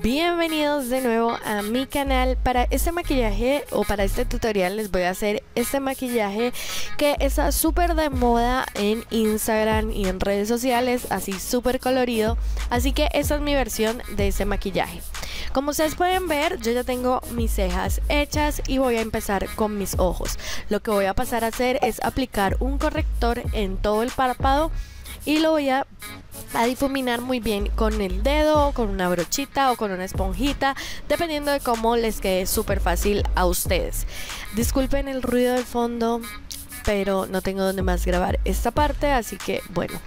bienvenidos de nuevo a mi canal. Para este maquillaje o para este tutorial les voy a hacer este maquillaje que está súper de moda en Instagram y en redes sociales Así súper colorido, así que esta es mi versión de ese maquillaje. Como ustedes pueden ver, yo ya tengo mis cejas hechas y voy a empezar con mis ojos. Lo que voy a pasar a hacer es aplicar un corrector en todo el párpado y lo voy a, difuminar muy bien con el dedo, con una brochita o con una esponjita, dependiendo de cómo les quede súper fácil a ustedes. Disculpen el ruido del fondo, pero no tengo donde más grabar esta parte, así que bueno.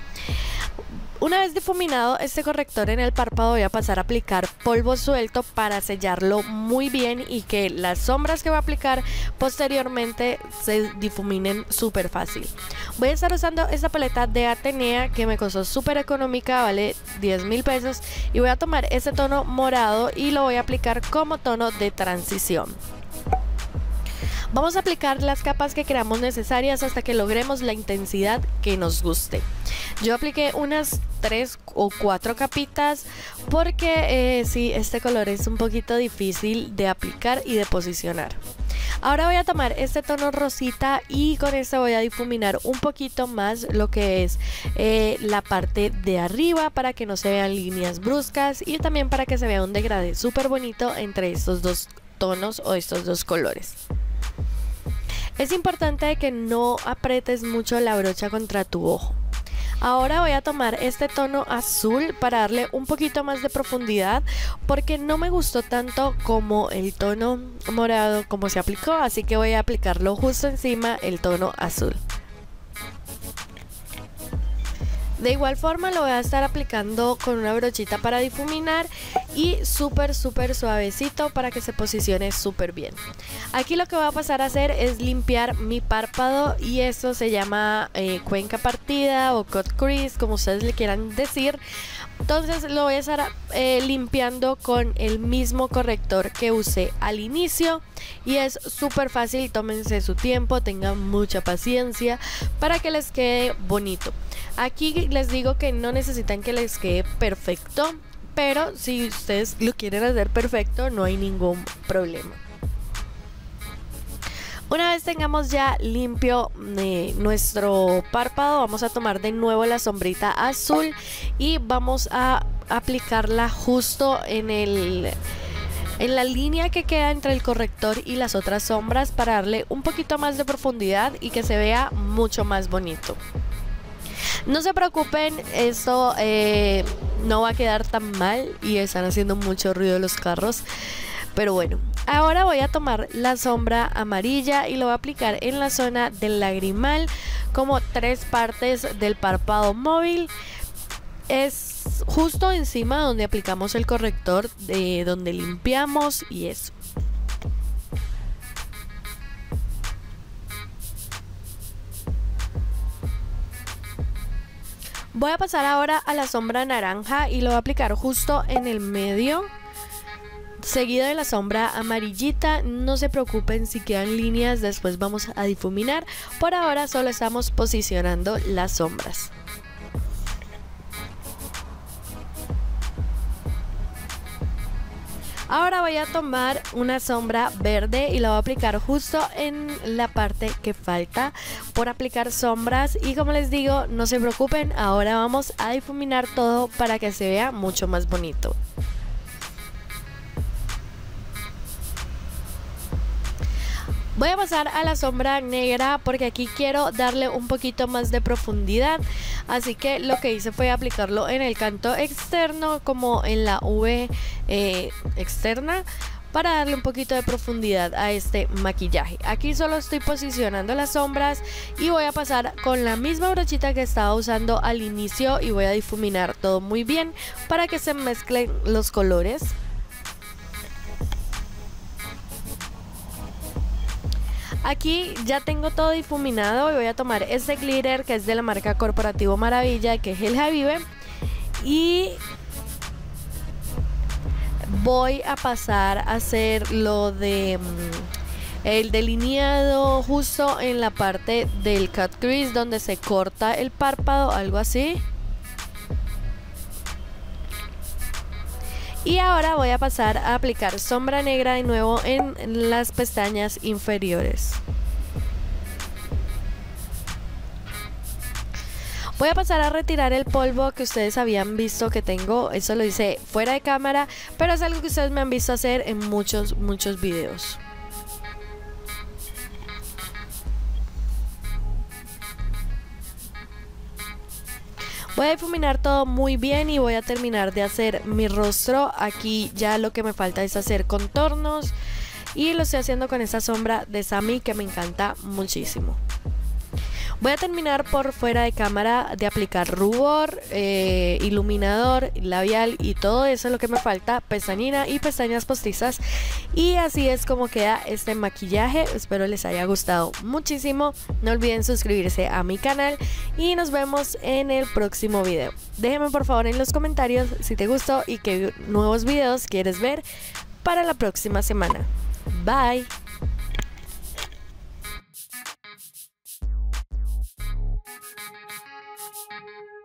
Una vez difuminado este corrector en el párpado voy a pasar a aplicar polvo suelto para sellarlo muy bien y que las sombras que voy a aplicar posteriormente se difuminen súper fácil. Voy a estar usando esta paleta de Atenea que me costó súper económica, vale 10 mil pesos y voy a tomar este tono morado y lo voy a aplicar como tono de transición. Vamos a aplicar las capas que creamos necesarias hasta que logremos la intensidad que nos guste. Yo apliqué unas 3 o 4 capitas porque eh, sí, este color es un poquito difícil de aplicar y de posicionar. Ahora voy a tomar este tono rosita y con este voy a difuminar un poquito más lo que es eh, la parte de arriba para que no se vean líneas bruscas y también para que se vea un degradé súper bonito entre estos dos tonos o estos dos colores. Es importante que no apretes mucho la brocha contra tu ojo. Ahora voy a tomar este tono azul para darle un poquito más de profundidad porque no me gustó tanto como el tono morado como se aplicó, así que voy a aplicarlo justo encima el tono azul. De igual forma lo voy a estar aplicando con una brochita para difuminar y súper súper suavecito para que se posicione súper bien. Aquí lo que voy a pasar a hacer es limpiar mi párpado y eso se llama eh, cuenca partida o cut crease como ustedes le quieran decir. Entonces lo voy a estar eh, limpiando con el mismo corrector que usé al inicio y es súper fácil, tómense su tiempo, tengan mucha paciencia para que les quede bonito. Aquí les digo que no necesitan que les quede perfecto, pero si ustedes lo quieren hacer perfecto no hay ningún problema. Una vez tengamos ya limpio eh, nuestro párpado, vamos a tomar de nuevo la sombrita azul y vamos a aplicarla justo en el en la línea que queda entre el corrector y las otras sombras para darle un poquito más de profundidad y que se vea mucho más bonito. No se preocupen, esto eh, no va a quedar tan mal y están haciendo mucho ruido los carros. Pero bueno, ahora voy a tomar la sombra amarilla y lo voy a aplicar en la zona del lagrimal como tres partes del párpado móvil. Es justo encima donde aplicamos el corrector, de donde limpiamos y eso. Voy a pasar ahora a la sombra naranja y lo voy a aplicar justo en el medio seguido de la sombra amarillita. No se preocupen si quedan líneas, después vamos a difuminar. Por ahora solo estamos posicionando las sombras. Ahora voy a tomar una sombra verde y la voy a aplicar justo en la parte que falta por aplicar sombras y como les digo no se preocupen ahora vamos a difuminar todo para que se vea mucho más bonito. Voy a pasar a la sombra negra porque aquí quiero darle un poquito más de profundidad. Así que lo que hice fue aplicarlo en el canto externo como en la V eh, externa para darle un poquito de profundidad a este maquillaje. Aquí solo estoy posicionando las sombras y voy a pasar con la misma brochita que estaba usando al inicio y voy a difuminar todo muy bien para que se mezclen los colores. Aquí ya tengo todo difuminado y voy a tomar este glitter que es de la marca Corporativo Maravilla, que es el Javive. Y voy a pasar a hacer lo de mm, el delineado justo en la parte del cut crease donde se corta el párpado, algo así. Y ahora voy a pasar a aplicar sombra negra de nuevo en las pestañas inferiores. Voy a pasar a retirar el polvo que ustedes habían visto que tengo. Eso lo hice fuera de cámara, pero es algo que ustedes me han visto hacer en muchos, muchos videos. Voy a difuminar todo muy bien y voy a terminar de hacer mi rostro. Aquí ya lo que me falta es hacer contornos y lo estoy haciendo con esta sombra de Sami que me encanta muchísimo. Voy a terminar por fuera de cámara de aplicar rubor, eh, iluminador, labial y todo eso lo que me falta, pestañina y pestañas postizas. Y así es como queda este maquillaje. Espero les haya gustado muchísimo. No olviden suscribirse a mi canal y nos vemos en el próximo video. Déjenme por favor en los comentarios si te gustó y qué nuevos videos quieres ver para la próxima semana. Bye.